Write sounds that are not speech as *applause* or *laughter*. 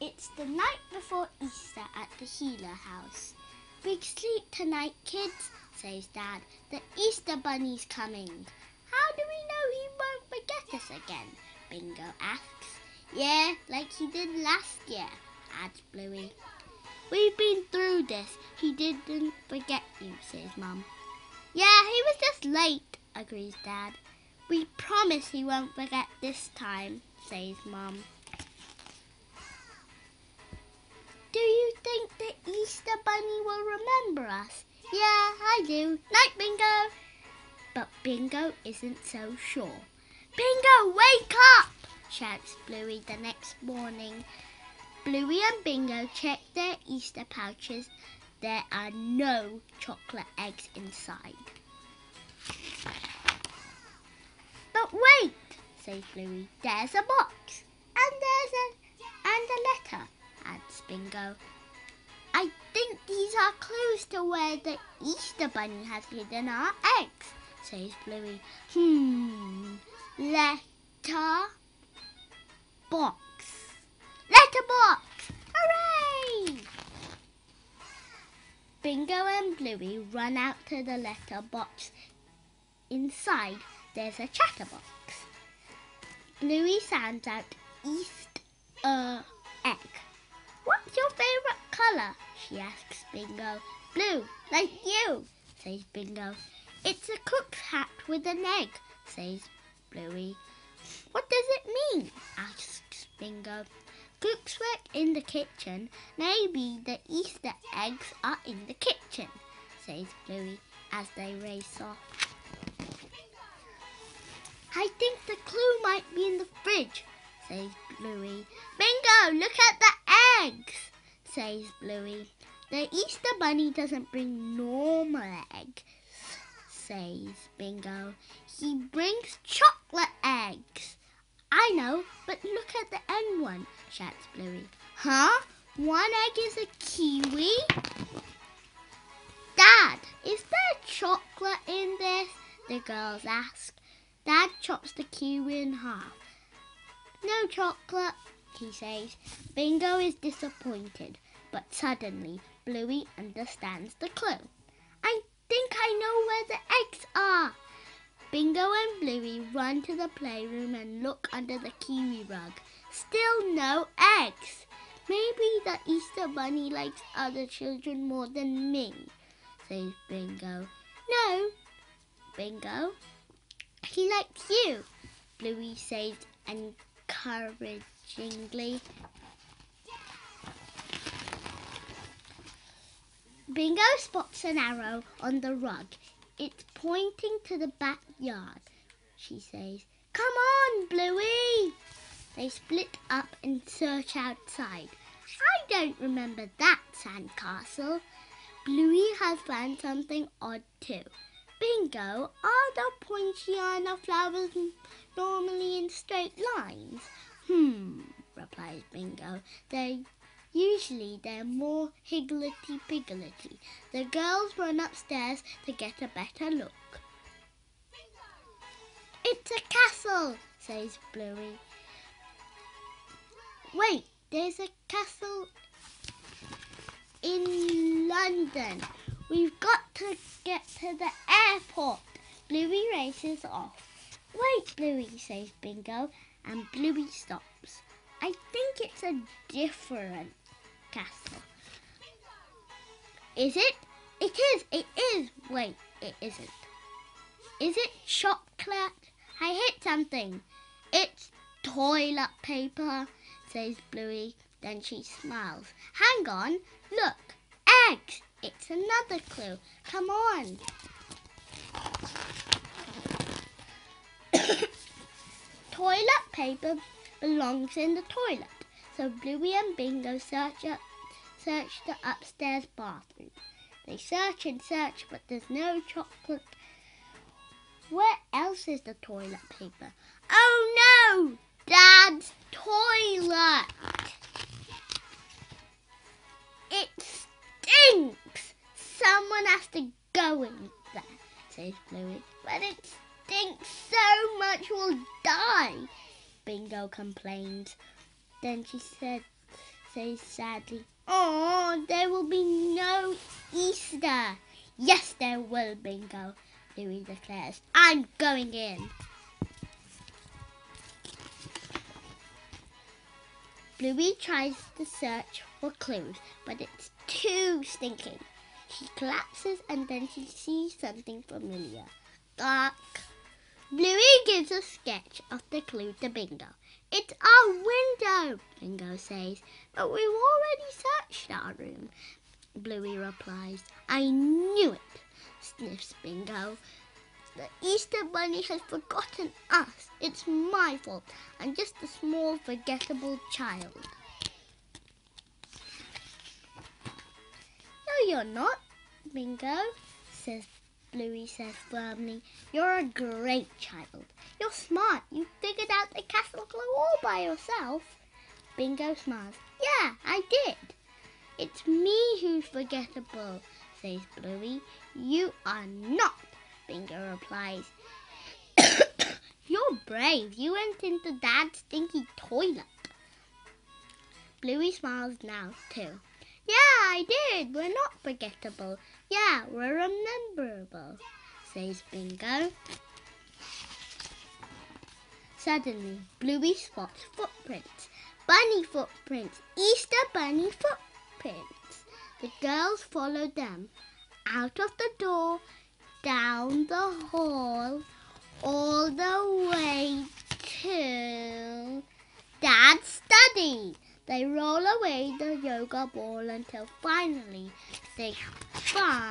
It's the night before Easter at the Heeler house. Big sleep tonight, kids, says Dad. The Easter Bunny's coming. How do we know he won't forget us again? Bingo asks. Yeah, like he did last year, adds Bluey. We've been through this. He didn't forget you, says Mum. Yeah, he was just late, agrees Dad. We promise he won't forget this time, says Mum. Think the Easter Bunny will remember us? Yeah, I do. Night, Bingo. But Bingo isn't so sure. Bingo, wake up! shouts Bluey the next morning. Bluey and Bingo check their Easter pouches. There are no chocolate eggs inside. But wait, says Bluey. There's a box. And there's a and a letter, adds Bingo. Think these are clues to where the Easter Bunny has hidden our eggs, says Bluey. Hmm. Letter box. Letter box! Hooray! Bingo and Bluey run out to the letter box. Inside, there's a chatterbox. Bluey sounds out East uh, egg. What's your favourite colour? She asks Bingo. Blue, like you, says Bingo. It's a cook's hat with an egg, says Bluey. What does it mean? asks Bingo. Cooks work in the kitchen. Maybe the Easter eggs are in the kitchen, says Bluey as they race off. I think the clue might be in the fridge, says Bluey. Bingo, look at the eggs, says Bluey. The Easter Bunny doesn't bring normal eggs, says Bingo. He brings chocolate eggs. I know, but look at the end one, shouts Bluey. Huh? One egg is a kiwi? Dad, is there chocolate in this? The girls ask. Dad chops the kiwi in half. No chocolate, he says. Bingo is disappointed, but suddenly Bluey understands the clue. I think I know where the eggs are. Bingo and Bluey run to the playroom and look under the kiwi rug. Still no eggs. Maybe the Easter Bunny likes other children more than me, says Bingo. No, Bingo. He likes you, Bluey says encouragingly. Bingo spots an arrow on the rug. It's pointing to the backyard, she says. Come on, Bluey! They split up and search outside. I don't remember that sandcastle. Bluey has found something odd too. Bingo, are the poinciana flowers normally in straight lines? Hmm, replies Bingo. They Usually they're more higglety pigglety. The girls run upstairs to get a better look. It's a castle, says Bluey. Wait, there's a castle in London. We've got to get to the airport. Bluey races off. Wait, Bluey, says Bingo, and Bluey stops. I think it's a different castle. Is it? It is. It is. Wait, it isn't. Is it chocolate? I hit something. It's toilet paper, says Bluey. Then she smiles. Hang on. Look. Eggs. It's another clue. Come on. *coughs* toilet paper belongs in the toilet. So Bluey and Bingo search, up, search the upstairs bathroom. They search and search, but there's no chocolate. Where else is the toilet paper? Oh no! Dad's toilet! It stinks! Someone has to go in there, says Bluey. But it stinks so much we'll die, Bingo complains. Then she said, says sadly. Oh, there will be no Easter. Yes, there will, Bingo, Bluey declares. I'm going in. Bluey tries to search for clues, but it's too stinking. She collapses and then she sees something familiar. Dark. Bluey gives a sketch of the clue to Bingo. It's our window, Bingo says, but we've already searched our room. Bluey replies, I knew it, sniffs Bingo. The Easter Bunny has forgotten us. It's my fault. I'm just a small, forgettable child. No, you're not, Bingo, says Bluey says firmly. You're a great child. You're smart. You figured out the castle clue all by yourself. Bingo smiles. Yeah, I did. It's me who's forgettable, says Bluey. You are not, Bingo replies. *coughs* You're brave. You went into Dad's stinky toilet. Bluey smiles now, too. Yeah, I did. We're not forgettable. Yeah, we're rememberable, says Bingo. Suddenly, Bluey spots footprints. Bunny footprints. Easter bunny footprints. The girls follow them. Out of the door, down the hall, all the way to Dad's study. They roll away the yoga ball until finally they 干